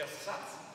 Erster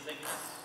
His Ignorance.